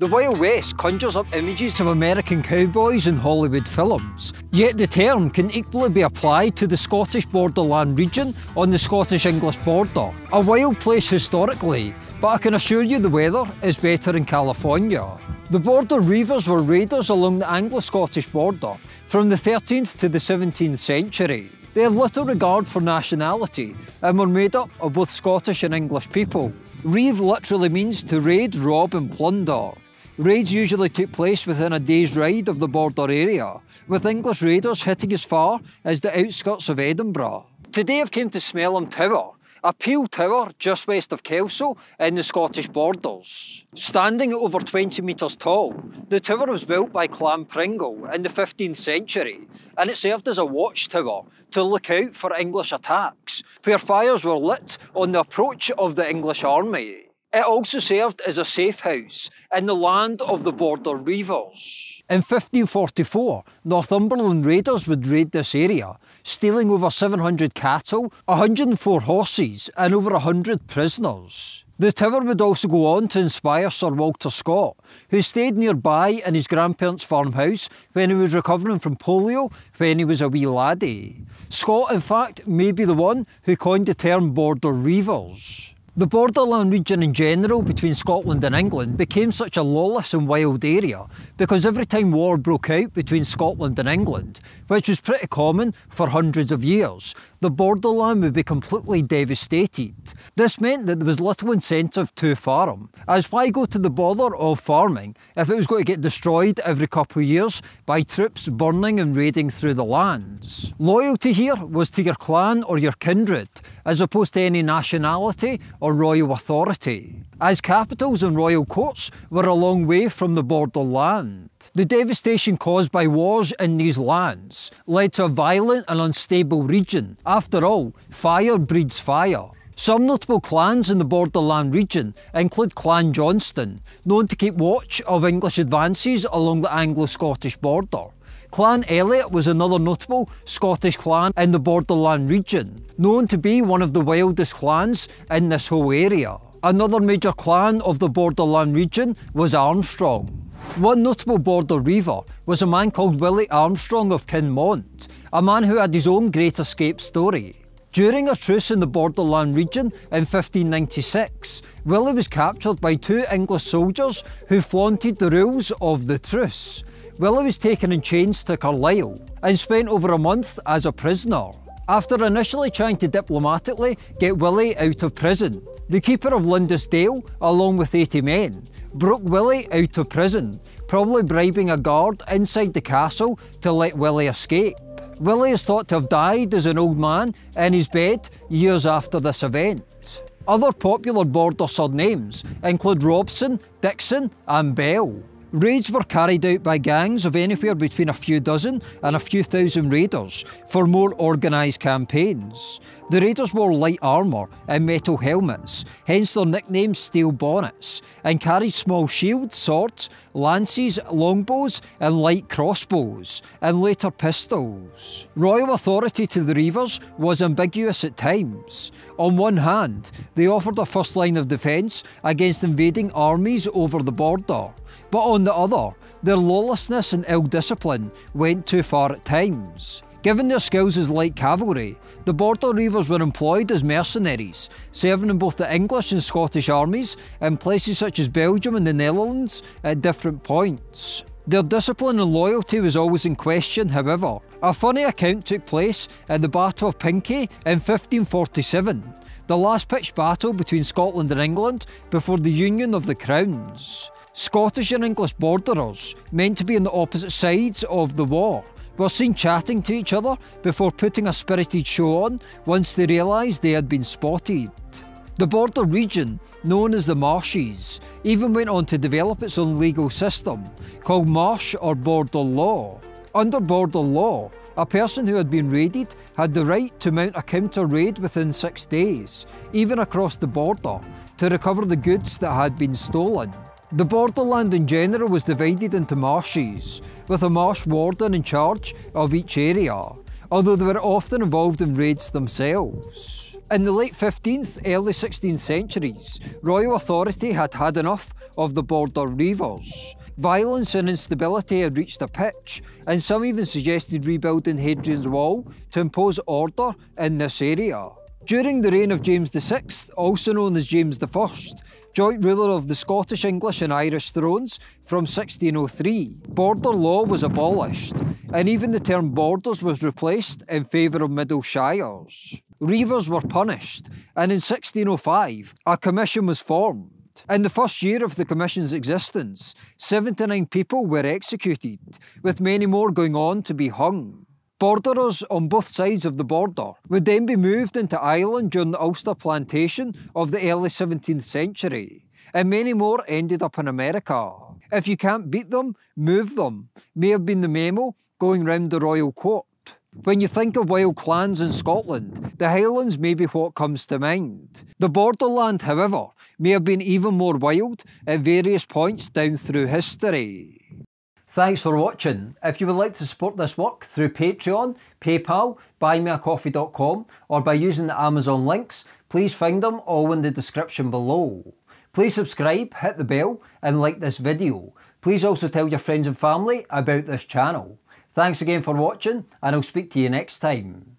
The Wild West conjures up images of American cowboys in Hollywood films, yet the term can equally be applied to the Scottish borderland region on the Scottish-English border. A wild place historically, but I can assure you the weather is better in California. The border reivers were raiders along the Anglo-Scottish border from the 13th to the 17th century. They had little regard for nationality and were made up of both Scottish and English people. Reive literally means to raid, rob and plunder. Raids usually took place within a day's ride of the border area, with English raiders hitting as far as the outskirts of Edinburgh. Today I've came to Smailholm Tower, a peel tower just west of Kelso in the Scottish borders. Standing at over 20 metres tall, the tower was built by Clan Pringle in the 15th century and it served as a watchtower to look out for English attacks, where fires were lit on the approach of the English army. It also served as a safe house in the land of the border reivers. In 1544, Northumberland raiders would raid this area, stealing over 700 cattle, 104 horses and over 100 prisoners. The tower would also go on to inspire Sir Walter Scott, who stayed nearby in his grandparents' farmhouse when he was recovering from polio when he was a wee laddie. Scott, in fact, may be the one who coined the term border reivers. The borderland region in general between Scotland and England became such a lawless and wild area because every time war broke out between Scotland and England, which was pretty common for hundreds of years, the borderland would be completely devastated. This meant that there was little incentive to farm, as why go to the bother of farming if it was going to get destroyed every couple of years by troops burning and raiding through the lands. Loyalty here was to your clan or your kindred, as opposed to any nationality or royal authority, as capitals and royal courts were a long way from the borderland. The devastation caused by wars in these lands led to a violent and unstable region. After all, fire breeds fire. Some notable clans in the borderland region include Clan Johnstone, known to keep watch of English advances along the Anglo-Scottish border. Clan Elliot was another notable Scottish clan in the borderland region, known to be one of the wildest clans in this whole area. Another major clan of the borderland region was Armstrong. One notable border reiver was a man called Willie Armstrong of Kinmont, a man who had his own great escape story. During a truce in the borderland region in 1596, Willie was captured by two English soldiers who flaunted the rules of the truce. Willie was taken in chains to Carlisle and spent over a month as a prisoner. After initially trying to diplomatically get Willie out of prison, the keeper of Liddesdale, along with 80 men, broke Willie out of prison, probably bribing a guard inside the castle to let Willie escape. Willie is thought to have died as an old man in his bed years after this event. Other popular border surnames include Robson, Dixon and Bell. Raids were carried out by gangs of anywhere between a few dozen and a few thousand raiders for more organised campaigns. The raiders wore light armour and metal helmets, hence their nickname Steel Bonnets, and carried small shields, swords, lances, longbows and light crossbows, and later pistols. Royal authority to the Reivers was ambiguous at times. On one hand, they offered a first line of defence against invading armies over the border. But on the other, their lawlessness and ill discipline went too far at times. Given their skills as light cavalry, the border reivers were employed as mercenaries, serving in both the English and Scottish armies in places such as Belgium and the Netherlands at different points. Their discipline and loyalty was always in question, however. A funny account took place at the Battle of Pinkie in 1547, the last pitched battle between Scotland and England before the union of the crowns. Scottish and English borderers, meant to be on the opposite sides of the war, were seen chatting to each other before putting a spirited show on once they realised they had been spotted. The border region, known as the Marches, even went on to develop its own legal system, called march or border law. Under border law, a person who had been raided had the right to mount a counter raid within six days, even across the border, to recover the goods that had been stolen. The borderland in general was divided into marches, with a march warden in charge of each area, although they were often involved in raids themselves. In the late 15th, early 16th centuries, royal authority had had enough of the border reivers. Violence and instability had reached a pitch, and some even suggested rebuilding Hadrian's Wall to impose order in this area. During the reign of James VI, also known as James I, joint ruler of the Scottish, English, and Irish thrones from 1603, border law was abolished, and even the term borders was replaced in favour of middle shires. Reivers were punished, and in 1605, a commission was formed in the first year of the Commission's existence, 79 people were executed, with many more going on to be hung. Borderers on both sides of the border would then be moved into Ireland during the Ulster plantation of the early 17th century, and many more ended up in America. If you can't beat them, move them, may have been the memo going round the royal court. When you think of wild clans in Scotland, the Highlands may be what comes to mind. The borderland, however, may have been even more wild at various points down through history. Thanks for watching. If you would like to support this work through Patreon, PayPal, buymeacoffee.com or by using the Amazon links, please find them all in the description below. Please subscribe, hit the bell and like this video. Please also tell your friends and family about this channel. Thanks again for watching and I'll speak to you next time.